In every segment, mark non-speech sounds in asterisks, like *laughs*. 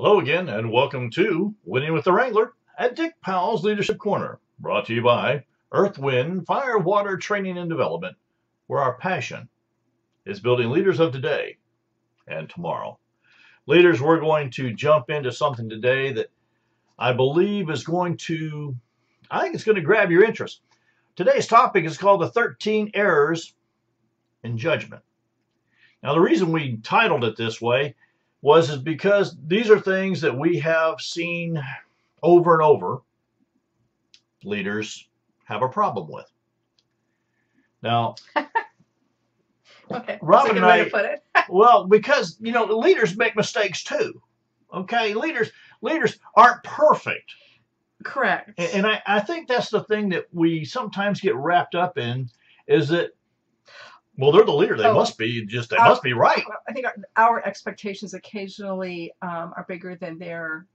Hello again, and welcome to Winning with the Wrangler at Dick Powell's Leadership Corner, brought to you by Earth, Wind, Fire, Water Training and Development, where our passion is building leaders of today and tomorrow. Leaders, we're going to jump into something today that I believe is going to, I think it's going to grab your interest. Today's topic is called the 13 Errors in Judgment. Now, the reason we titled it this way was is because these are things that we have seen over and over leaders have a problem with. Now, *laughs* Okay. Robin That's a good and way I- to put it. *laughs* well, because you know leaders make mistakes too. Okay, leaders leaders aren't perfect, Correct. and, and I, I think that's the thing that we sometimes get wrapped up in is that well they're the leader they Oh. must be just they Uh, must be right. I think our, our expectations occasionally um, are bigger than their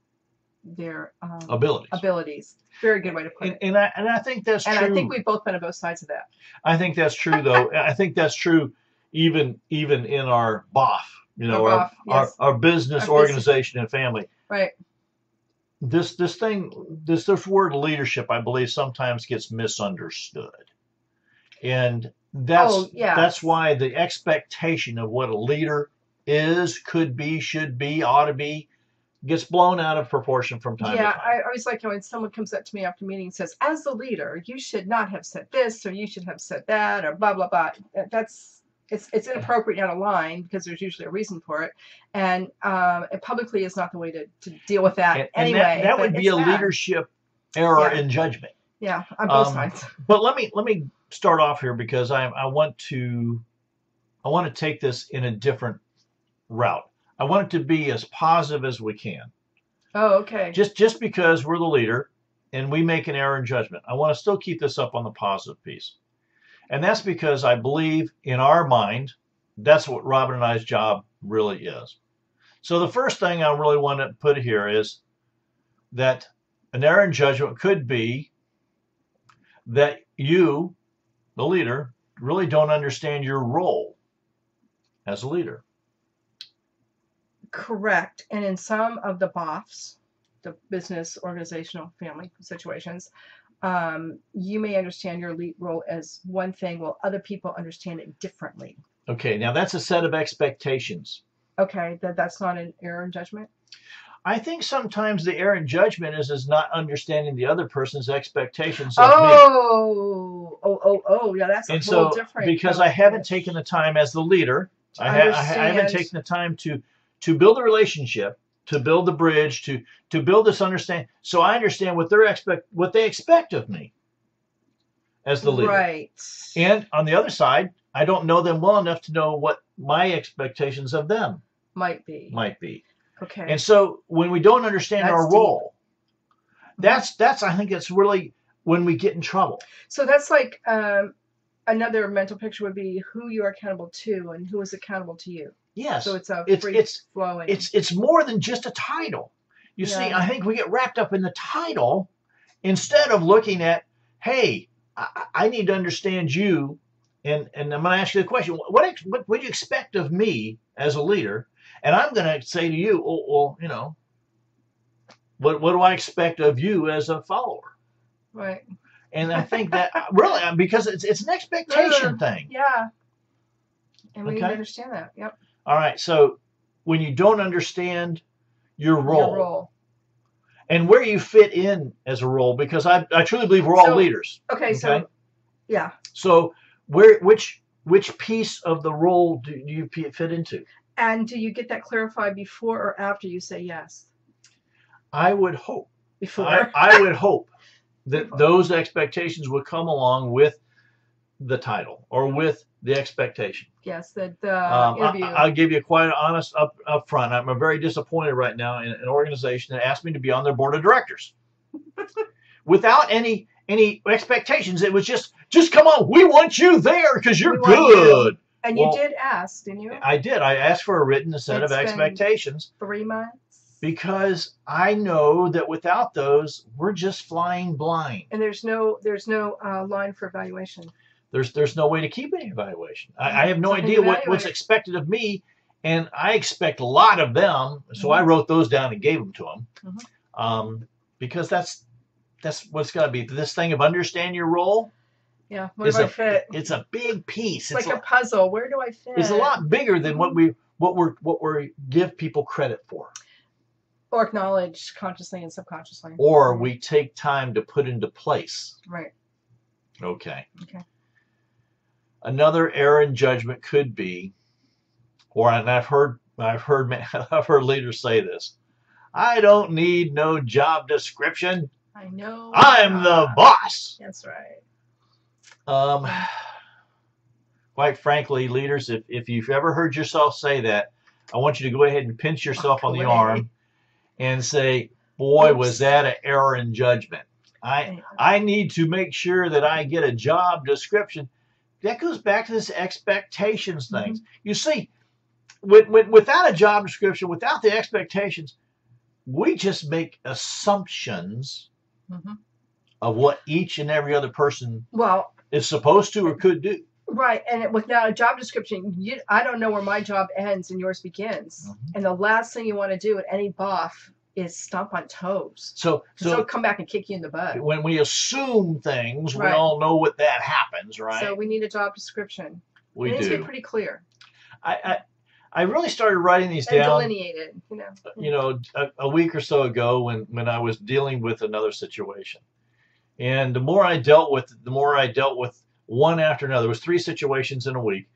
their um, abilities. abilities. Very good way to put And, it. and I and I think that's And true. I think we've both been on both sides of that. I think that's true, though. *laughs* I think that's true even even in our BOF, you know, Our our, BOF, our, yes. our business, Our business. organization, and family. Right. This this thing, this this word leadership, I believe, sometimes gets misunderstood, and that's Oh, yeah. that's why the expectation of what a leader is, could be, should be, ought to be, gets blown out of proportion from time Yeah, to time. I always like when someone comes up to me after a meeting and says, "As the leader, you should not have said this, or you should have said that, or blah blah blah." That's it's it's inappropriate and out of line because there's usually a reason for it, and um, it publicly is not the way to, to deal with that and, and anyway. that, that would be a bad. leadership error Yeah. in judgment. Yeah, on both Um, sides. *laughs* But let me let me start off here because I I want to I want to take this in a different route. I want it to be as positive as we can. Oh, okay. Just just because we're the leader and we make an error in judgment, I want to still keep this up on the positive piece. And that's because I believe in our mind that's what Robin and I's job really is. So the first thing I really want to put here is that an error in judgment could be that you, the leader, really don't understand your role as a leader. Correct. And in some of the BOFs, the business, organizational, family situations, um, you may understand your lead role as one thing while other people understand it differently. Okay, now that's a set of expectations. Okay, that that's not an error in judgment. I think sometimes the error in judgment is is not understanding the other person's expectations of me. Oh, oh, oh, oh, yeah, that's a And whole so, different. because I haven't taken the time as the leader, I, ha- I, haven't taken the time to to build a relationship, to build the bridge, to to build this understanding, so I understand what their expect what they expect of me as the leader. Right. And on the other side, I don't know them well enough to know what my expectations of them Might be. might be. Okay. And so when we don't understand our That's deep. role, that's that's I think it's really when we get in trouble. So that's like um, another mental picture would be who you're accountable to and who is accountable to you. Yes. So it's a It's- free it's- flowing. it's it's more than just a title. You see, I think we get wrapped up in the title instead of looking at, hey, I, I need to understand you, and and I'm going to ask you the question: what what would you expect of me as a leader? And I'm going to say to you, oh, well, you know, what what do I expect of you as a follower? right. And I think that *laughs* really uh, because it's it's an expectation thing. Yeah. And we Okay. understand that. Yep. All right, so when you don't understand your role, Your role. and where you fit in as a role, because I, I truly believe we're all So- leaders. Okay, Okay. so yeah. So where which which piece of the role do you fit into? And do you get that clarified before or after you say yes? I would hope. Before. I, I would hope *laughs* that Before. those expectations would come along with the title or with the expectation. yes, the, the Um, I, interview. I'll give you a quite honest up up front. I'm very disappointed right now in an organization that asked me to be on their board of directors *laughs* without any any expectations. It was just just come on, we want you there because you're We good. And well, you did ask, didn't you? I did. I asked for a written set of It's been- expectations Three months. because I know that without those, we're just flying blind. And there's no there's no uh, line for evaluation. There's there's no way to keep any evaluation. I, I have no Something idea what, what's expected of me and I expect a lot of them. So I wrote those down and gave them to them, Mhm. um, because that's that's what's got to be this thing of understand your role. Yeah. Where do I a- fit? It's a big piece. It's It's, like a, a puzzle. Where do I fit? it's a lot bigger than what we what we're what we give people credit for, Or acknowledge consciously and subconsciously. or we take time to put into place. Right. Okay. Okay. Another error in judgment could be, or and I've heard I've heard *laughs* I've heard leaders say this. I don't need no job description. I know. I'm the boss. That's right. Um, quite frankly, leaders, if, if you've ever heard yourself say that, I want you to go ahead and pinch yourself on the arm and say, Boy, was that an error in judgment. I I need to make sure that I get a job description. That goes back to this expectations Mm-hmm. things. You see, with, with, without a job description, without the expectations, we just make assumptions Mhm. of what each and every other person Well, is supposed to or could do. right. And it, without a job description, you, I don't know where my job ends and yours begins. Mhm. And the last thing you want to do at any BOF is stomp on toes. So, So, so come back and kick you in the butt. when we assume things, we all know what that happens, right? So we need a job description. we it needs to be pretty clear I, I I really started writing these and down. delineated. You know. you know, a, a week or so ago when when I was dealing with another situation, and the more I dealt with, the more I dealt with one after another. There was three situations in a week,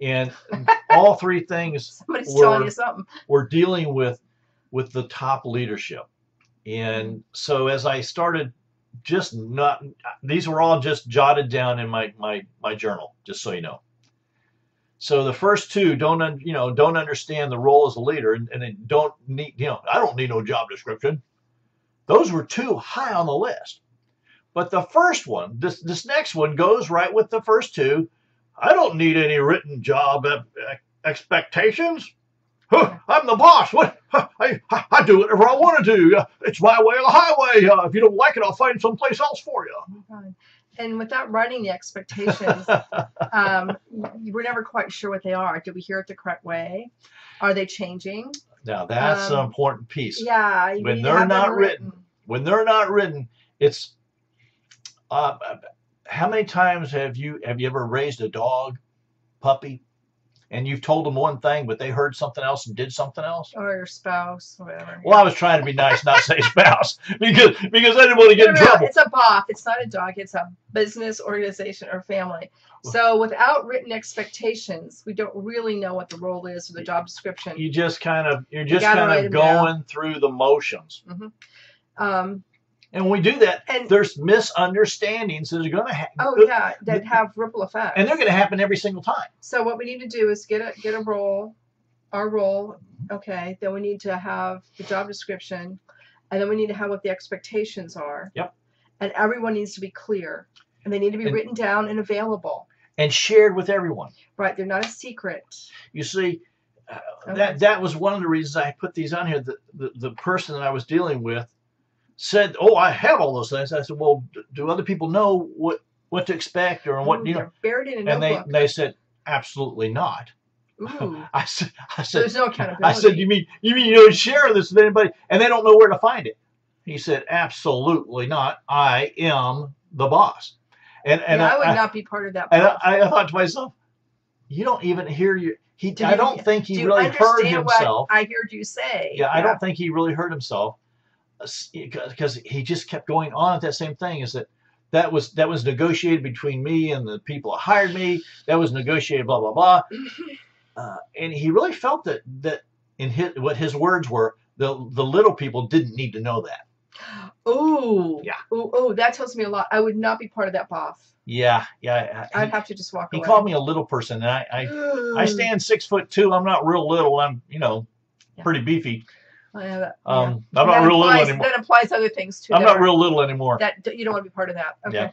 and *laughs* all three things Somebody's were- telling you something. were dealing with with the top leadership. And mm-hmm. so as I started just not these were all just jotted down in my my my journal, just so you know. So the first two don't un, you know don't understand the role as a leader and, and they don't need you know I don't need no job description. Those were two high on the list. But the first one, this this next one goes right with the first two. I don't need any written job expectations. I'm the boss. What? I, I, do whatever I want to do. It's my way or the highway. If you don't like it, I'll find someplace else for you. And without writing the expectations, *laughs* um, we're never quite sure what they are. Did we hear it the correct way? Are they changing? Now that's an Um, important piece. Yeah. When they're not written. When they're not written, it's. Uh, how many times have you have you ever raised a dog, puppy, and you've told them one thing, but they heard something else and did something else? Or your spouse, whatever. Well, I was trying to be nice, not say *laughs* spouse, because because I didn't want to get in No, no, no, trouble. It's a BOF. It's not a dog. It's a business, organization, or family. So without written expectations, we don't really know what the role is or the job description. You just kind of you're just gotta kind of of 'em down. going through the motions. Um, And when we do that, and there's misunderstandings that are going to happen. oh yeah, that have ripple effects. And they're going to happen every single time. So what we need to do is get a get a role, our role. Okay. Then we need to have the job description, and then we need to have what the expectations are. Yep. And everyone needs to be clear, and they need to be And- written down and available. And shared with everyone. Right. They're not a secret. You see, uh, Okay. that that was one of the reasons I put these on here. The, the the person that I was dealing with said, "Oh, I have all those things." I said, "Well, do other people know what what to expect or what Ooh, you know?" buried in a And they notebook. they said, "Absolutely not." Ooh. *laughs* I said, I said, there's no accountability. I said, you mean you mean you don't share this with anybody, and they don't know where to find it? He said, absolutely not. I am the boss. And and yeah, I, I, would I- not be part of that. and. I, I thought to myself, you don't even hear your he. Do I don't think he you really heard himself. I heard you say? Yeah, I don't think he really heard himself because he just kept going on at that same thing. Is that that was that was negotiated between me and the people that hired me. That was negotiated, blah blah blah. *laughs* Uh, and he really felt that that in his what his words were, the the little people didn't need to know that. oh Yeah. oh ooh, that tells me a lot. I would not be part of that BOF. Yeah, yeah. I'd He, have to just walk he away. called me a little person, and I I, I stand six foot two. I'm not real little. I'm you know Yeah. pretty beefy. Um, yeah. I'm not real little anymore. That implies other things too. I'm not are- real little anymore. That you don't want to be part of that. Okay. Yeah.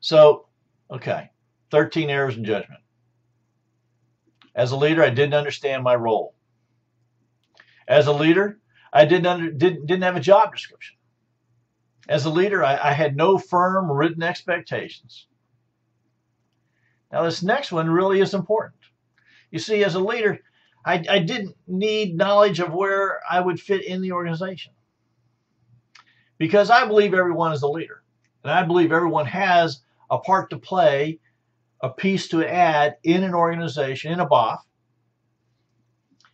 So, okay, 13 errors in judgment. As a leader, I didn't understand my role. As a leader, I didn't under, didn't didn't have a job description. As a leader, I, I had no firm written expectations. Now, this next one really is important. You see, as a leader, I, I didn't need knowledge of where I would fit in the organization. Because I believe everyone is a leader. And I believe everyone has a part to play, a piece to add in an organization, in a BOF.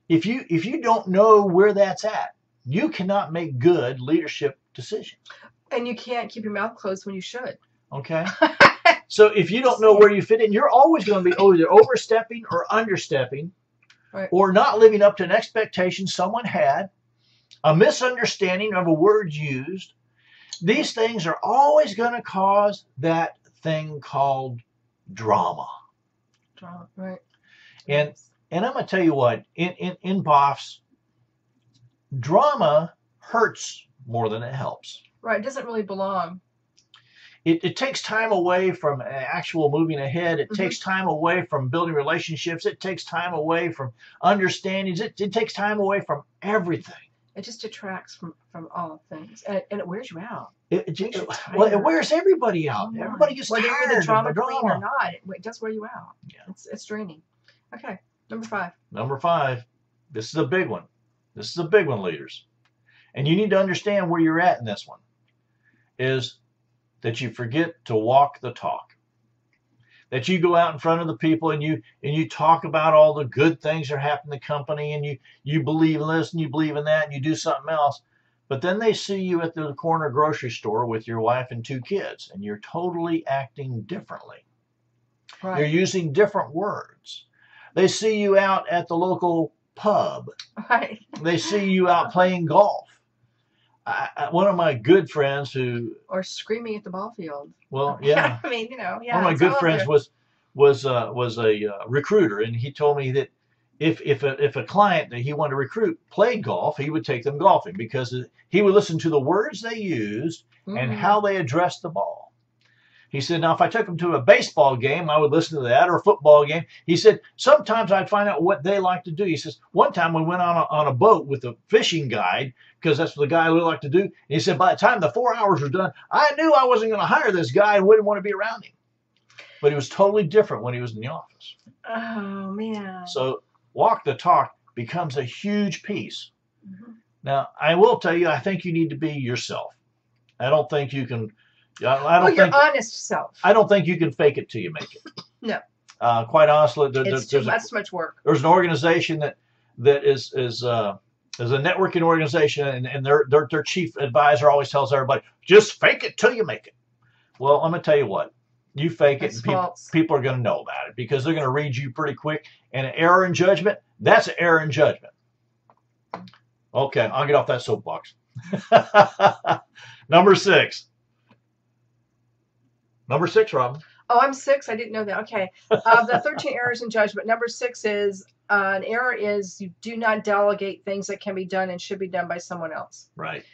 If you if you don't know where that's at, you cannot make good leadership decisions. And you can't keep your mouth closed when you should. Okay. *laughs* so if you don't know where you fit in, you're always going to be either overstepping or understepping, Right. or not living up to an expectation someone had, a misunderstanding of a word used. These things are always going to cause that thing called drama. Drama, right? And and I'm going to tell you what, in, in, in BOFs, drama hurts more than it helps. right, it doesn't really belong. It, it takes time away from actual moving ahead. It Mhm. takes time away from building relationships. It takes time away from understandings. It, it takes time away from everything. It just detracts from from all things, and, and it wears you out. It, it, you well, it wears everybody out. On. Everybody gets whether tired you're the the queen drama. or not. It, it does wear you out. Yeah. It's it's draining. Okay, number five. Number five, this is a big one. This is a big one, leaders. And you need to understand where you're at in this one. Is that you forget to walk the talk. That you go out in front of the people and you and you talk about all the good things that are happening in the company and you you believe in this and you believe in that and you do something else. But then they see you at the corner grocery store with your wife and two kids and you're totally acting differently. right. You're using different words. They see you out at the local pub right. they see you out playing golf. I, I, one of my good friends who, Or screaming at the ball field. well, *laughs* yeah, I mean, you know, yeah. one of my good friends there. was was uh, was a uh, recruiter, and he told me that if if a, if a client that he wanted to recruit played golf, he would take them golfing because he would listen to the words they used and Mhm. how they addressed the ball. He said, now if I took them to a baseball game, I would listen to that or a football game. He said, sometimes I'd find out what they like to do. He says, one time we went on a, on a boat with a fishing guide because that's what the guy would like to do. And he said, by the time the four hours were done, I knew I wasn't going to hire this guy and wouldn't want to be around him. But he was totally different when he was in the office. Oh man. So walk the talk becomes a huge piece. Mhm. Now, I will tell you, I think you need to be yourself. I don't think you can. I I don't your think. honest self. I don't think you can fake it till you make it. *laughs* No. Uh, quite honestly, there, it's there's, too there's, a- much work. there's an organization that that is is uh, is a networking organization, and, and their, their their chief advisor always tells everybody, just fake it till you make it. Well, I'm gonna tell you what, you fake it, It's and people, people are gonna know about it because they're gonna read you pretty quick. And an error in judgment, that's an error in judgment. Okay, I'll get off that soapbox. *laughs* Number six. Number six, Robin. Oh, I'm six. I didn't know that. Okay. Of the 13 errors in judgment, number six is uh, an error is you do not delegate things that can be done and should be done by someone else. Right.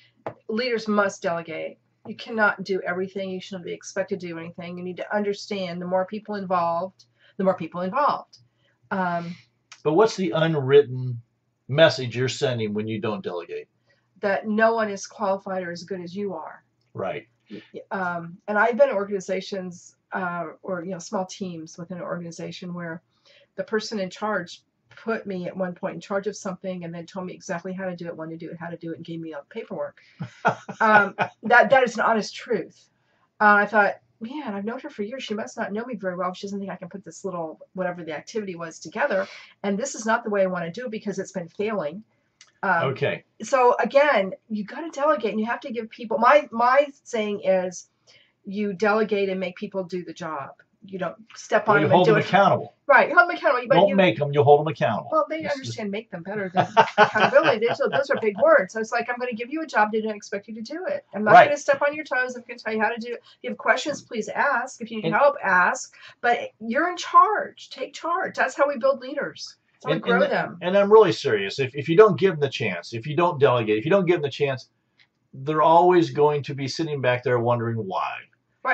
Leaders must delegate. You cannot do everything. You shouldn't be expected to do anything. You need to understand the more people involved, the more people involved. Um, But what's the unwritten message you're sending when you don't delegate? that no one is qualified or as good as you are. Right. um, and I've been in organizations uh, or you know small teams within an organization where the person in charge put me at one point in charge of something and then told me exactly how to do it, when to do it, how to do it, and gave me all the paperwork. *laughs* um, that that is an honest truth. Uh, I thought, man, I've known her for years. She must not know me very well. She doesn't think I can put this little whatever the activity was together. And this is not the way I want to do it because it's been failing. Um, Okay. so again, you got to delegate, and you have to give people. My my saying is, you delegate and make people do the job. You don't step on Well, you them hold do them it. accountable. Right, you hold them accountable. But Don't you, make them, you hold them accountable. well, they It's just- understand make them better *laughs* than accountability. Those, are- those are big words. So it's like I'm going to give you a job. They don't expect you to do it. I'm not Right. going to step on your toes. I'm going to tell you how to do it. If you have questions, please ask. If you need And- help, ask. But you're in charge. Take charge. That's how we build leaders. We And- grow and the- them. And I'm really serious. If, if you don't give them the chance, if you don't delegate, if you don't give them the chance, they're always going to be sitting back there wondering why.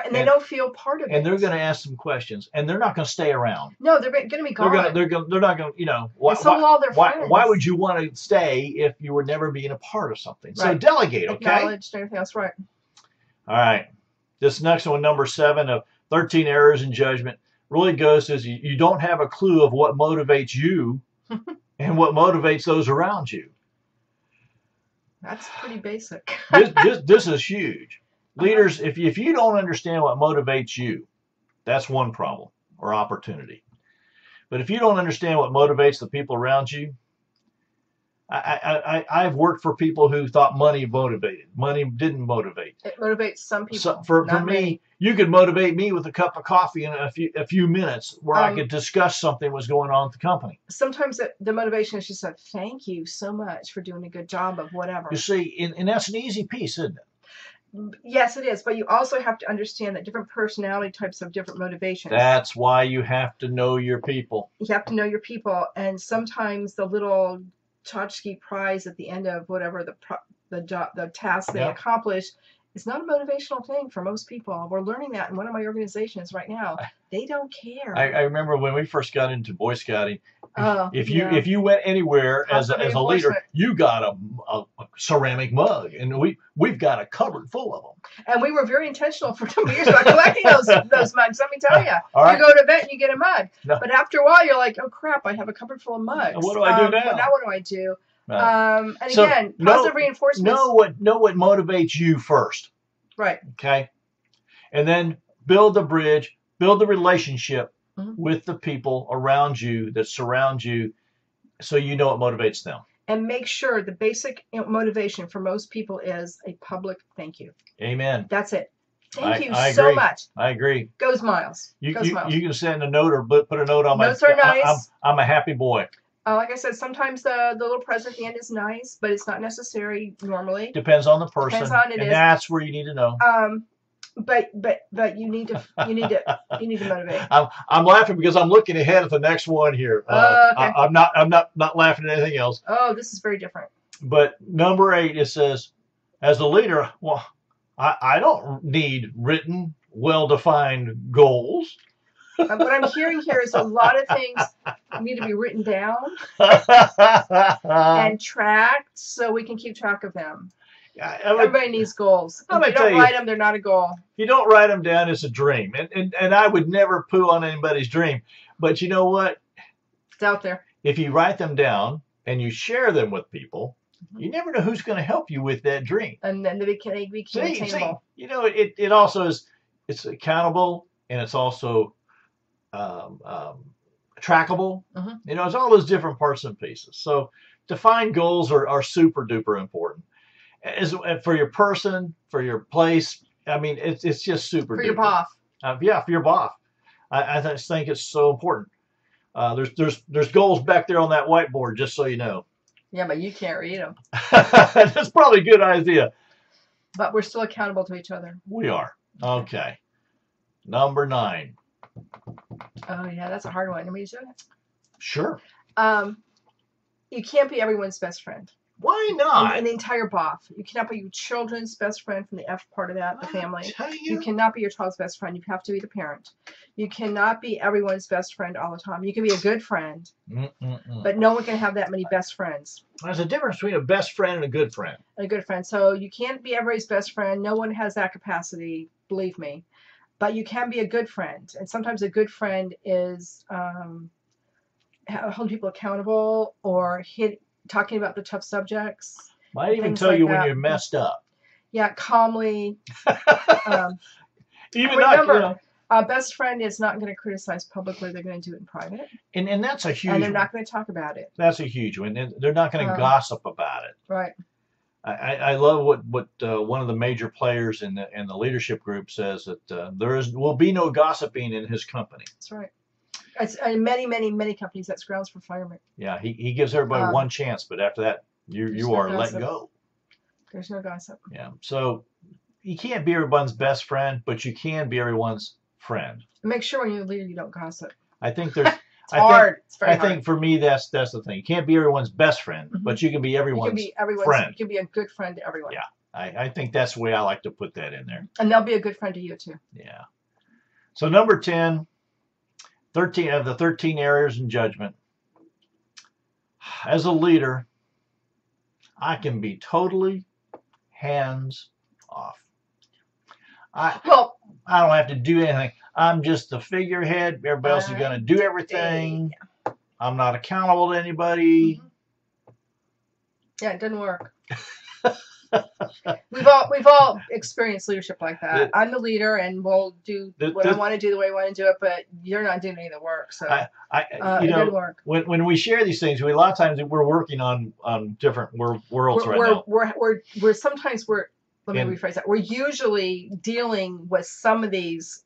Right, and they and- don't feel part of it. And they're going to ask some questions, and they're not going to stay around. no, they're going to be gone. They're to, they're to they're not going to, you know, why, so why, all their why, why would you want to stay if you were never being a part of something? So delegate, okay? and everything else? Right. All right. This next one, number seven of 13 errors in judgment, really goes as you, you don't have a clue of what motivates you *laughs* and what motivates those around you. That's pretty basic. This, *laughs* this, this is huge. Leaders, if you, if you don't understand what motivates you, that's one problem or opportunity. But if you don't understand what motivates the people around you, I, I, I, I've worked for people who thought money motivated. Money didn't motivate. It motivates some people. So for, for me, many. you could motivate me with a cup of coffee in a few, a few minutes where I Um, could discuss something was going on at the company. sometimes the, the motivation is just like, thank you so much for doing a good job of whatever. You see, and, and that's an easy piece, isn't it? Yes, it is. But you also have to understand that different personality types have different motivations. That's why you have to know your people. you have to know your people, and sometimes the little tchotchke prize at the end of whatever the pro- the job the task they Yeah. accomplish is not a motivational thing for most people. We're learning that in one of my organizations right now. They don't care. I, I remember when we first got into Boy Scouting. Oh, If you yeah. if you went anywhere as a, as a leader, you got a, a, ceramic mug, and we we've got a cupboard full of them. and we were very intentional for two years about collecting those *laughs* those mugs. Let me tell you, right. you go to an event and you get a mug, No. but after a while you're like, oh crap, I have a cupboard full of mugs. What do I do Um, now? Well, now what do I do? Right. Um, and So, again, know- positive reinforcement. know what know what motivates you first. Right. okay and then build the bridge build the relationship Mhm. with the people around you that surround you so you know what motivates them and make sure the basic motivation for most people is a public thank you. amen That's it. Thank I- you I so much. i agree Goes miles. you, Goes you, miles. you can send a note or put a note on my Notes are I- I'm, nice. I'm a happy boy uh, like I said, sometimes the, the little present at the end is nice, but it's not necessary normally. depends on the person Depends on it and is. that's where you need to know Um, but but but you need to you need to *laughs* you need to motivate. I'm, I'm laughing because I'm looking ahead at the next one here. Oh, okay. I, I'm not I'm not not laughing at anything else. Oh, this is very different. But number eight, it says, as the leader, well, I, I don't need written, well defined goals. Um, what I'm hearing here is a lot of things need to be written down and tracked so we can keep track of them. I would- Everybody needs goals. If you don't you- write them, they're not a goal. if you don't write them down, it's a dream. And, and, and I would never poo on anybody's dream. But you know what? It's out there. If you write them down and you share them with people, you never know who's going to help you with that dream. and then they become, they become See, see, you know, it, it also is, it's accountable and it's also um, um, trackable. Mhm. You know, it's all those different parts and pieces. So defined goals are, are super duper important. As for your person, for your place, I mean, it's it's just super For your duper. boss. Uh, yeah, for your boss. I, I just think it's so important. Uh, there's there's there's goals back there on that whiteboard, just so you know. Yeah, but you can't read them. *laughs* That's probably a good idea. But we're still accountable to each other. We are. Okay. Number nine. Oh yeah, that's a hard one. I mean, Sure. um, you can't be everyone's best friend. Why not? and the entire BOF. You cannot be your children's best friend from the F part of that, the family. You you. cannot be your child's best friend. You have to be the parent. You cannot be everyone's best friend all the time. You can be a good friend, Mm-mm-mm. but no one can have that many best friends. There's a difference between a best friend and a good friend. a good friend. So you can't be everybody's best friend. No one has that capacity, believe me. But you can be a good friend. And sometimes a good friend is um, holding people accountable or hit, talking about the tough subjects. Might even tell like you when you're messed up. Yeah, calmly. *laughs* Um, even not, you remember, know, a best friend is not going to criticize publicly. They're going to do it in private. and, and that's a huge and they're one. not going to talk about it. That's a huge one. And They're not going to Um, gossip about it. Right. I, I love what what uh, one of the major players in the in the leadership group says that uh, there is will be no gossiping in his company. That's right. It's, and many, many, many companies, that's grounds for firemen. Yeah, he, he gives everybody Um, one chance, but after that, you you no are let go. There's no gossip. Yeah, so you can't be everyone's best friend, but you can be everyone's friend. Make sure when you're leader, you don't gossip. I think there's. *laughs* It's I think- hard. it's very I hard. think for me that's that's the thing. You can't be everyone's best friend, Mhm. but you can be You everyone's. can be everyone's. friend. You can be a good friend to everyone. Yeah. I, I think that's the way I like to put that in there. And they'll be a good friend to you too. Yeah. So number 10, 13 of the 13 areas in judgment. As a leader, I can be totally hands off. I Well, I don't have to do anything. I'm just the figurehead. Everybody else is going to do everything. I'm not accountable to anybody. Mhm. Yeah, it doesn't work. we've all we've all experienced leadership like that. The- I'm the leader, and we'll do The- what I want to do the way I want to do it. But you're not doing any of the work, so I, uh, you know, work. when, when we share these things, we a lot of times we're working on on different wor- worlds We're, right we're, now. we're we're we're sometimes we're let me And- rephrase that. We're usually dealing with some of these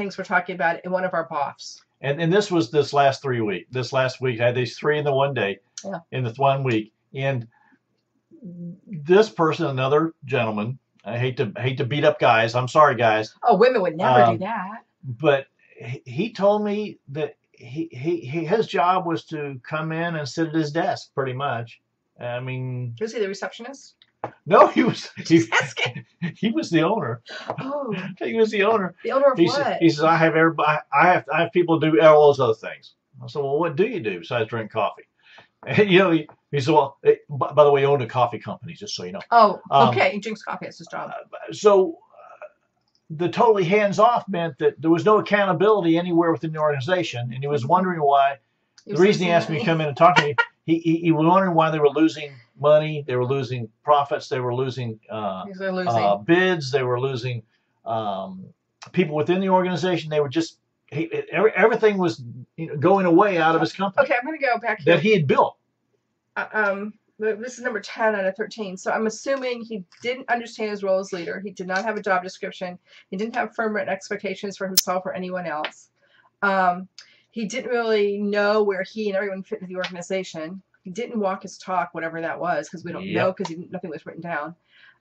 things we're talking about in one of our BOFs. And and this was this last three week. This last week I had these three in the one day, Yeah. in the one week, and this person, another gentleman. I hate to hate to beat up guys. I'm sorry, guys, Oh, women would never Um, do that. but he, told me that he, he, he his job was to come in and sit at his desk, pretty much. I mean, Was he the receptionist? No, he was he, asking. he was the owner. Oh, He was the owner. the owner of He, what? said, he says, I have everybody, I have, I have people do all those other things. I said, well, what do you do besides drink coffee? And, *laughs* you know, he, he said, well, eh, by, by the way, he owned a coffee company, just so you know. oh, um, okay. He drinks coffee. That's his job. So uh, the totally hands off meant that there was no accountability anywhere within the organization. And he was wondering why. He The reason he asked me to come in and talk to me, he, he, he was wondering why they were losing money, they were losing profits, they were losing uh, losing. uh, bids. They were losing um, people within the organization. They were just he, every, everything was you know, going away out of his company okay, I'm going to go back here. that he had built. uh, um, this is number 10 out of 13. So I'm assuming he didn't understand his role as leader. He did not have a job description. He didn't have firm written expectations for himself or anyone else. Um, he didn't really know where he and everyone fit into the organization. He didn't walk his talk, whatever that was, because we don't Yep. know because nothing was written down.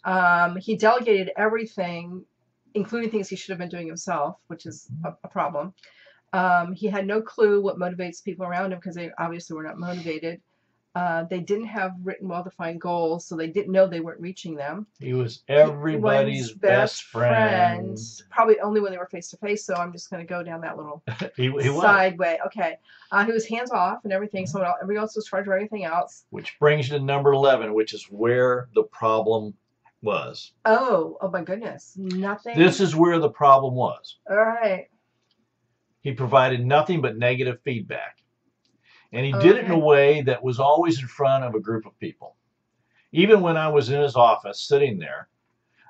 Um, he delegated everything, including things he should have been doing himself, which is a, a problem. Um, he had no clue what motivates people around him because they obviously were not motivated. Uh, they didn't have written, well-defined goals, so they didn't know they weren't reaching them. He was everybody's one's best friend. Probably only when they were face to face. So I'm just going to go down that little *laughs* He, he was, way. Okay, uh, he was hands off and everything. So everybody else was charged for everything else. which brings you to number eleven, which is where the problem was. Oh, oh my goodness, nothing. This is where the problem was. all right. He provided nothing but negative feedback. And he did it in a way that was always in front of a group of people. Even when I was in his office sitting there,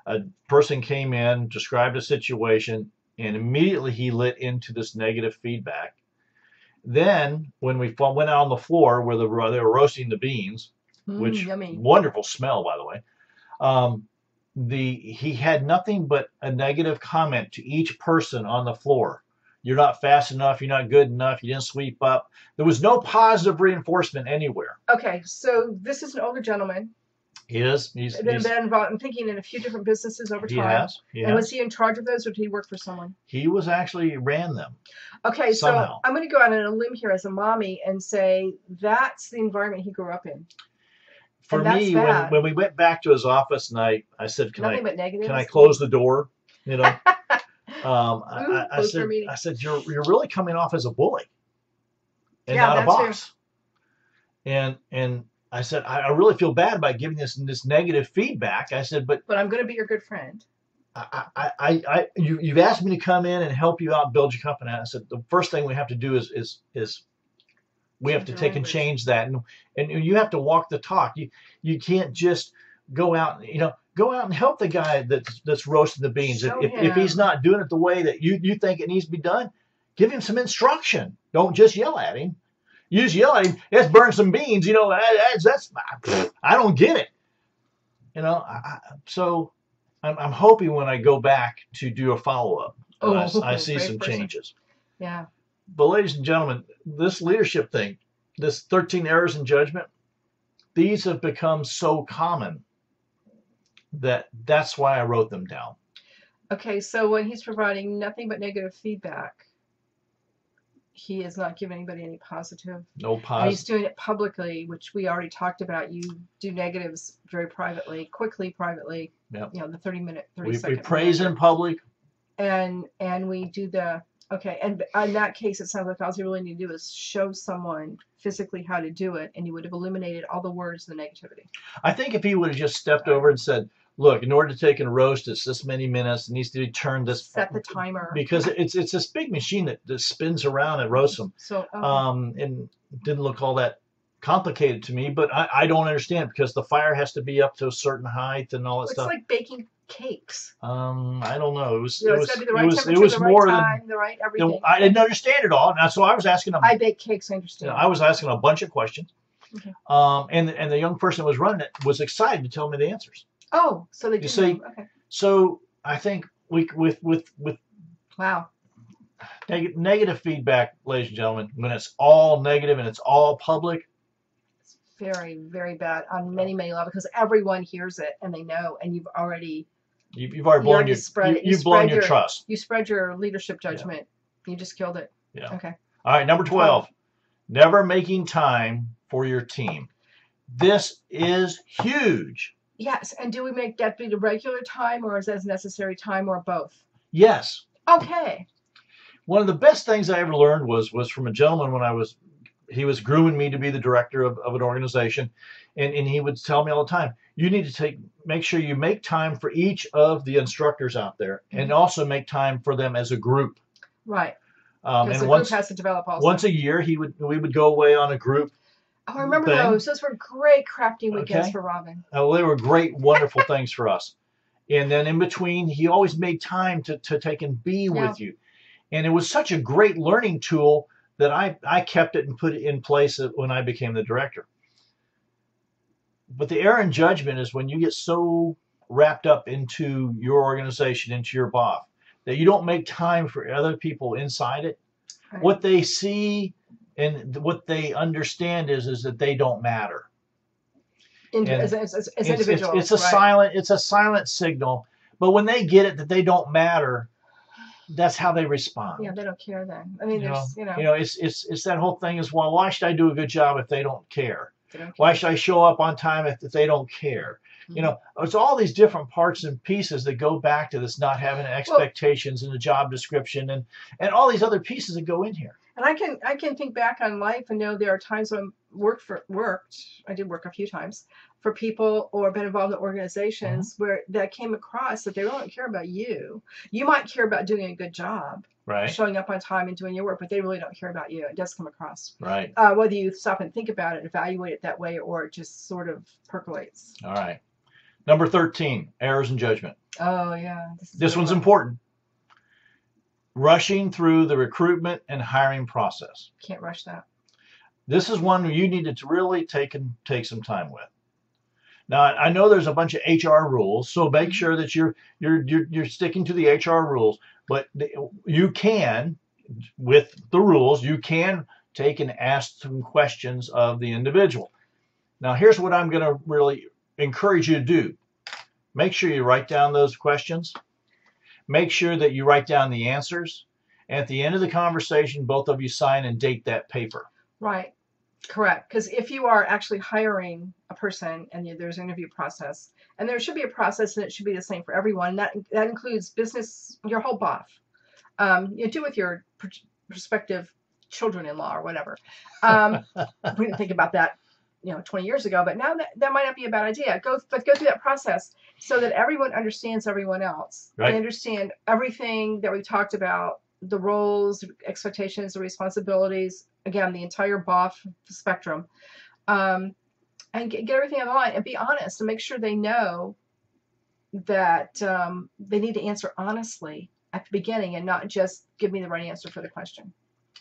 a person came in, described a situation, and immediately he lit into this negative feedback. Then, when we went out on the floor where they were roasting the beans, Mm, which yummy. wonderful smell, by the way, um, the he had nothing but a negative comment to each person on the floor. You're not fast enough. You're not good enough. You didn't sweep up. There was no positive reinforcement anywhere. Okay, so this is an older gentleman. He is. He's. Been, he's been involved. I'm thinking in a few different businesses over time. he has. He And was he in charge of those, or did he work for someone? He was actually ran them. Okay, so I'm going to go out on a limb here as a mommy and say that's the environment he grew up in. For me, when, when we went back to his office, and I, I said, "Can Nothing I can I close the door?" You know. *laughs* Um, I, Ooh, I, I said, meeting. I said, you're you're really coming off as a bully, and Yeah, not a too. And and I said, I, I really feel bad about giving this this negative feedback. I said, but But I'm going to be your good friend. I, I, I, I you you've asked me to come in and help you out build your company. I said, the first thing we have to do is is is we have to take and change that, and and you have to walk the talk. You you can't just go out, and you know, go out and help the guy that's that's roasting the beans. If, Show if, if he's not doing it the way that you you think it needs to be done, give him some instruction. Don't just yell at him. You just yell at him. Let's burn some beans. You know, that's that's I don't get it. You know, I, I, so I'm, I'm hoping when I go back to do a follow up, Oh, I, I see some person. changes. Yeah. But ladies and gentlemen, this leadership thing, this 13 errors in judgment, these have become so common that that's why I wrote them down. Okay, so when he's providing nothing but negative feedback, he is not giving anybody any positive. No And he's doing it publicly, which we already talked about. You do negatives very privately, quickly, privately. Yep. You know, the 30 minute, 30 We, we praise in public. and and we do the okay and in that case it sounds like all you really need to do is show someone physically how to do it and you would have eliminated all the words and the negativity I think if he would have just stepped over and said, look, in order to take and roast, it's this many minutes. It needs to be turned this Set the timer. because it's it's this big machine that, that spins around and roasts them. So okay. Um, and it didn't look all that complicated to me, but I, I don't understand because the fire has to be up to a certain height and all that it's stuff. like baking cakes. um, I don't know. It was You know, it was the it was it was the right more time, the right than, everything. than I didn't understand it all. And so I was asking them. I bake cakes. I You understand. know, I was asking a bunch of questions. Okay. Um, and and the young person that was running it was excited to tell me the answers. oh, so they You see- know. Okay. So I think we with with with Wow. neg- negative feedback, ladies and gentlemen, when it's all negative and it's all public, It's very, very bad on many, many levels because everyone hears it and they know, and you've already you, you've already You blown already your spread you, you you've blown your your- trust. you spread your leadership judgment. You just killed it. Yeah. Okay. All right, number 12. Never making time for your team. This is huge. Yes. And do we make that be the regular time or is that necessary time or both? Yes. Okay. One of the best things I ever learned was was from a gentleman when I was he was grooming me to be the director of, of an organization and, and he would tell me all the time, you need to take make sure you make time for each of the instructors out there and also make time for them as a group. Right. Um, and once group has to develop also. once a year he would we would go away on a group oh, I remember thing. those. Those were great crafting weekends Okay. for Robin. Oh, they were great, wonderful things for us. And then in between, he always made time to, to take and be Yeah. with you. And it was such a great learning tool that I, I kept it and put it in place when I became the director. But the error in judgment is when you get so wrapped up into your organization, into your BOF, that you don't make time for other people inside it. Right. What they see and what they understand is, is that they don't matter In, as, as, as, it's, it's, individuals. it's a right. silent it's a silent signal but when they get it that they don't matter that's how they respond Yeah, they don't care then. I mean, you know, you know, you know it's it's it's that whole thing is well why should i do a good job if they don't care they don't care. Why should i show up on time if, if they don't care? Mm-hmm. you know it's all these different parts and pieces that go back to this not having expectations and the job description and and all these other pieces that go in here. And I can I can think back on life and know there are times when worked for worked. I did work a few times for people or been involved in organizations Mm-hmm. where that came across that they really don't care about you. You might care about doing a good job, right showing up on time and doing your work, but they really don't care about you. It does come across. right Uh, whether you stop and think about it, evaluate it that way, or it just sort of percolates. all right number 13 errors in judgment Oh yeah, this, This one's one. important. Rushing through the recruitment and hiring process. Can't rush that. This is one you needed to really take and take some time with. Now I know there's a bunch of HR rules, so make Mhm. sure that you're you're you're, you're sticking to the HR rules. But you can, with the rules, you can take and ask some questions of the individual. Now here's what I'm going to really encourage you to do. Make sure you write down those questions. Make sure that you write down the answers. And at the end of the conversation, both of you sign and date that paper. Right. Correct. Because if you are actually hiring a person and you, there's an interview process, and there should be a process, and it should be the same for everyone. That that includes business, your whole BOF. Um, you do with your pr- prospective children-in-law or whatever. Um, *laughs* we didn't think about that, you know, 20 years ago, but now that that might not be a bad idea. Go, but go through that process so that everyone understands everyone else. Right. They understand everything that we talked about, the roles, expectations, the responsibilities. Again, the entire BOF spectrum, um, and get, get everything on the line and be honest and make sure they know that um, they need to answer honestly at the beginning and not just give me the right answer for the question.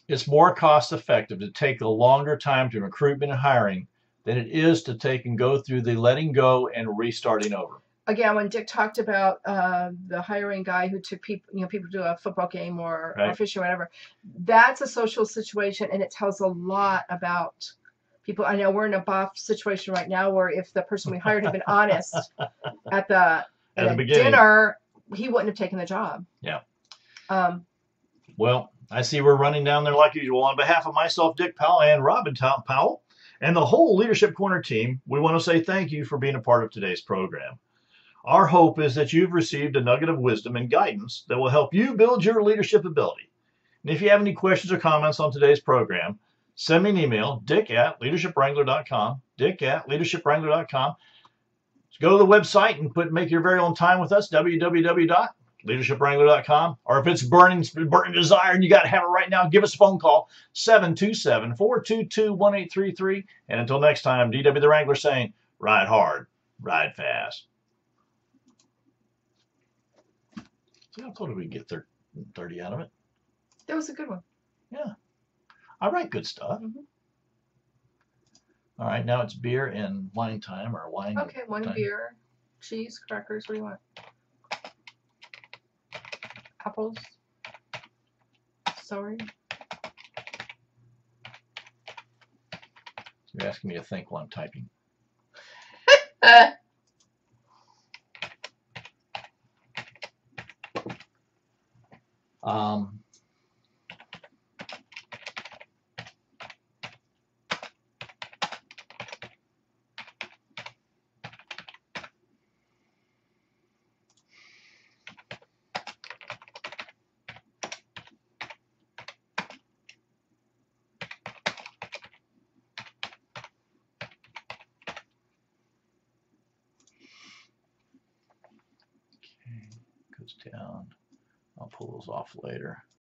It's more cost effective to take a longer time to recruitment and hiring than it is to take and go through the letting go and restarting over. Again, when Dick talked about uh, the hiring guy who took people, you know, people to a football game or, or fishing or whatever, that's a social situation, and it tells a lot about people. I know we're in a buff situation right now where if the person we hired had been *laughs* honest at the At at the dinner, he wouldn't have taken the job. Yeah. Um, Well, I see we're running down there like usual. On behalf of myself, Dick Powell, and Robin Tow- Powell, and the whole Leadership Corner team, we want to say thank you for being a part of today's program. Our hope is that you've received a nugget of wisdom and guidance that will help you build your leadership ability. And if you have any questions or comments on today's program, send me an email, dick at leadershipwrangler.com, dick at leadershipwrangler.com. So go to the website and put make your very own time with us, www.leadershipwrangler.com. Or if it's burning, burning desire and you got to have it right now, give us a phone call, 727-422-1833. And until next time, DW the Wrangler saying, ride hard, ride fast. See, I told you we'd get 30 out of it. That was a good one. Yeah. I write good stuff. Mhm. All right, now it's beer and wine time or wine. Okay, one time. beer, cheese, crackers. What do you want? Apples. Celery. You're asking me to think while I'm typing. *laughs* Um, okay, goes down. I'll pull those off later.